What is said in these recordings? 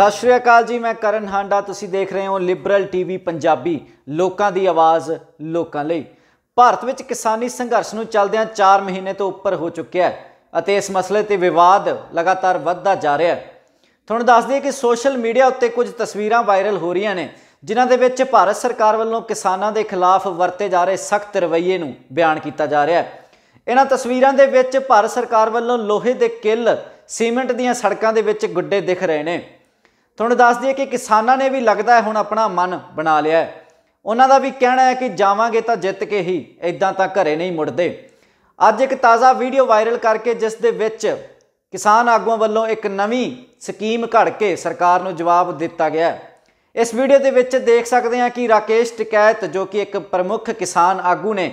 ਸਤਿ ਸ਼੍ਰੀ ਅਕਾਲ ਜੀ, ਮੈਂ ਕਰਨ ਹਾਂਡਾ। ਤੁਸੀਂ ਦੇਖ ਰਹੇ ਹੋ ਲਿਬਰਲ ਟੀਵੀ ਪੰਜਾਬੀ, ਲੋਕਾਂ ਦੀ ਆਵਾਜ਼ ਲੋਕਾਂ ਲਈ। ਭਾਰਤ ਵਿੱਚ ਕਿਸਾਨੀ ਸੰਘਰਸ਼ ਨੂੰ ਚੱਲਦਿਆਂ 4 ਮਹੀਨੇ ਤੋਂ ਉੱਪਰ ਹੋ ਚੁੱਕਿਆ ਹੈ ਅਤੇ ਇਸ ਮਸਲੇ ਤੇ ਵਿਵਾਦ ਲਗਾਤਾਰ ਵੱਧਦਾ ਜਾ ਰਿਹਾ ਹੈ। ਤੁਹਾਨੂੰ ਦੱਸ ਦਈਏ ਕਿ ਸੋਸ਼ਲ ਮੀਡੀਆ ਉੱਤੇ ਕੁਝ ਤਸਵੀਰਾਂ ਵਾਇਰਲ ਹੋ ਰਹੀਆਂ ਨੇ, ਜਿਨ੍ਹਾਂ ਦੇ ਵਿੱਚ ਭਾਰਤ ਸਰਕਾਰ ਵੱਲੋਂ ਕਿਸਾਨਾਂ ਦੇ ਖਿਲਾਫ ਵਰਤੇ ਜਾ ਰਹੇ ਸਖਤ ਰਵੱਈਏ ਨੂੰ ਬਿਆਨ ਕੀਤਾ ਜਾ ਰਿਹਾ ਹੈ। ਇਹਨਾਂ ਤਸਵੀਰਾਂ ਦੇ ਵਿੱਚ ਭਾਰਤ ਸਰਕਾਰ ਵੱਲੋਂ ਲੋਹੇ ਦੇ ਕਿੱਲ, ਸੀਮੈਂਟ ਦੀਆਂ ਸੜਕਾਂ ਦੇ ਵਿੱਚ ਗੁੱਡੇ ਦਿਖ ਰਹੇ ਨੇ। ਤੁਹਾਨੂੰ ਦੱਸ ਦਈਏ ਕਿ ਕਿਸਾਨਾਂ ਨੇ ਵੀ ਲੱਗਦਾ ਹੈ ਹੁਣ ਆਪਣਾ ਮਨ ਬਣਾ ਲਿਆ ਹੈ। ਉਹਨਾਂ ਦਾ ਵੀ ਕਹਿਣਾ ਹੈ ਕਿ ਜਾਵਾਂਗੇ ਤਾਂ ਜਿੱਤ ਕੇ ਹੀ ਇਦਾਂ ਤਾਂ ਘਰੇ ਨਹੀਂ ਮੁੜਦੇ। ਅੱਜ ਇੱਕ ਤਾਜ਼ਾ ਵੀਡੀਓ ਵਾਇਰਲ ਕਰਕੇ ਜਿਸ ਦੇ ਵਿੱਚ ਕਿਸਾਨ ਆਗੂਆਂ ਵੱਲੋਂ ਇੱਕ ਨਵੀਂ ਸਕੀਮ ਘੜ ਕੇ ਸਰਕਾਰ ਨੂੰ ਜਵਾਬ ਦਿੱਤਾ ਗਿਆ ਇਸ ਵੀਡੀਓ ਦੇ ਵਿੱਚ ਦੇਖ ਸਕਦੇ ਹਾਂ ਕਿ ਰਾਕੇਸ਼ ਟਿਕੈਤ, ਜੋ ਕਿ ਇੱਕ ਪ੍ਰਮੁੱਖ ਕਿਸਾਨ ਆਗੂ ਨੇ,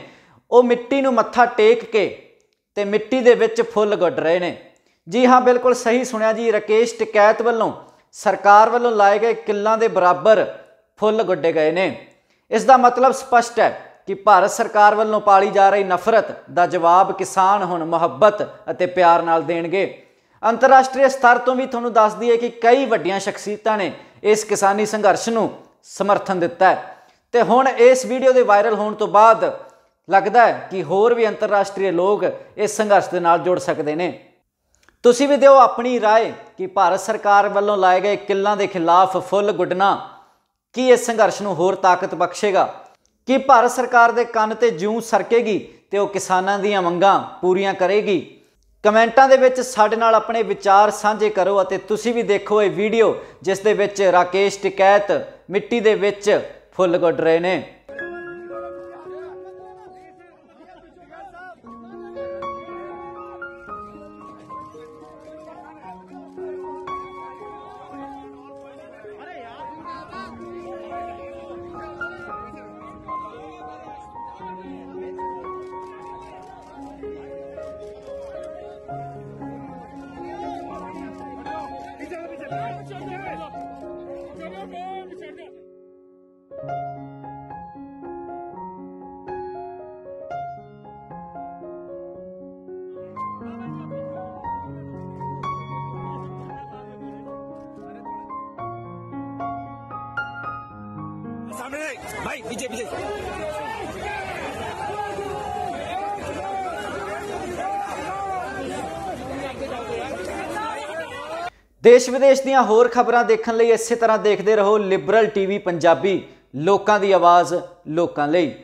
ਉਹ ਮਿੱਟੀ ਨੂੰ ਮੱਥਾ ਟੇਕ ਕੇ ਤੇ ਮਿੱਟੀ ਦੇ ਵਿੱਚ ਫੁੱਲ ਗੁੱਡ ਰਹੇ ਨੇ। ਜੀ ਹਾਂ, ਬਿਲਕੁਲ ਸਹੀ ਸੁਣਿਆ ਜੀ, ਰਾਕੇਸ਼ ਟਿਕੈਤ ਵੱਲੋਂ। ਸਰਕਾਰ ਵੱਲੋਂ ਲਾਏ ਗਏ ਕਿੱਲਾਂ ਦੇ ਬਰਾਬਰ ਫੁੱਲ ਗੁੱਡੇ ਗਏ ਨੇ। ਇਸ ਦਾ ਮਤਲਬ ਸਪਸ਼ਟ ਹੈ ਕਿ ਭਾਰਤ ਸਰਕਾਰ ਵੱਲੋਂ ਪਾਲੀ ਜਾ ਰਹੀ ਨਫ਼ਰਤ ਦਾ ਜਵਾਬ ਕਿਸਾਨ ਹੁਣ ਮੁਹੱਬਤ ਅਤੇ ਪਿਆਰ ਨਾਲ ਦੇਣਗੇ। ਅੰਤਰਰਾਸ਼ਟਰੀ ਸਤਰ ਤੋਂ ਵੀ ਤੁਹਾਨੂੰ ਦੱਸ ਦਈਏ ਕਿ ਕਈ ਵੱਡੀਆਂ ਸ਼ਖਸੀਅਤਾਂ ਨੇ ਇਸ ਕਿਸਾਨੀ ਸੰਘਰਸ਼ ਨੂੰ ਸਮਰਥਨ ਦਿੱਤਾ ਹੈ। ਤੇ ਹੁਣ ਇਸ ਵੀਡੀਓ ਦੇ ਵਾਇਰਲ ਹੋਣ ਤੋਂ ਬਾਅਦ ਲੱਗਦਾ ਹੈ ਕਿ ਹੋਰ ਵੀ ਅੰਤਰਰਾਸ਼ਟਰੀ ਲੋਕ ਇਸ ਸੰਘਰਸ਼ ਦੇ ਨਾਲ ਜੁੜ ਸਕਦੇ ਨੇ। ਤੁਸੀਂ ਵੀ ਦਿਓ ਆਪਣੀ رائے ਕਿ ਭਾਰਤ ਸਰਕਾਰ ਵੱਲੋਂ ਲਾਏ ਗਏ ਕਿੱਲਾਂ ਦੇ ਖਿਲਾਫ ਫੁੱਲ ਗੁੱਡਣਾ ਕੀ ਇਸ ਸੰਘਰਸ਼ ਨੂੰ ਹੋਰ ਤਾਕਤ ਬਖਸ਼ੇਗਾ ਕੀ ਭਾਰਤ ਸਰਕਾਰ ਦੇ ਕੰਨ ਤੇ ਜੂੰ ਸਰਕੇਗੀ ਤੇ ਉਹ ਕਿਸਾਨਾਂ ਦੀਆਂ ਮੰਗਾਂ ਪੂਰੀਆਂ ਕਰੇਗੀ ਕਮੈਂਟਾਂ ਦੇ ਵਿੱਚ ਸਾਡੇ ਨਾਲ ਆਪਣੇ ਵਿਚਾਰ ਸਾਂਝੇ ਕਰੋ ਅਤੇ ਤੁਸੀਂ ਵੀ ਦੇਖੋ ਇਹ ਵੀਡੀਓ ਜਿਸ ਦੇ ਵਿੱਚ ਰਾਕੇਸ਼ ਟਿਕੈਤ ਮਿੱਟੀ ਦੇ ਵਿੱਚ ਫੁੱਲ ਗੁੱਡ ਰਹੇ ਨੇ भाई पीछे पीछे ਦੇਸ਼ ਵਿਦੇਸ਼ ਦੀਆਂ ਹੋਰ ਖਬਰਾਂ ਦੇਖਣ ਲਈ ਇਸੇ ਤਰ੍ਹਾਂ ਦੇਖਦੇ ਰਹੋ ਲਿਬਰਲ ਟੀਵੀ ਪੰਜਾਬੀ ਲੋਕਾਂ ਦੀ ਆਵਾਜ਼ ਲੋਕਾਂ ਲਈ।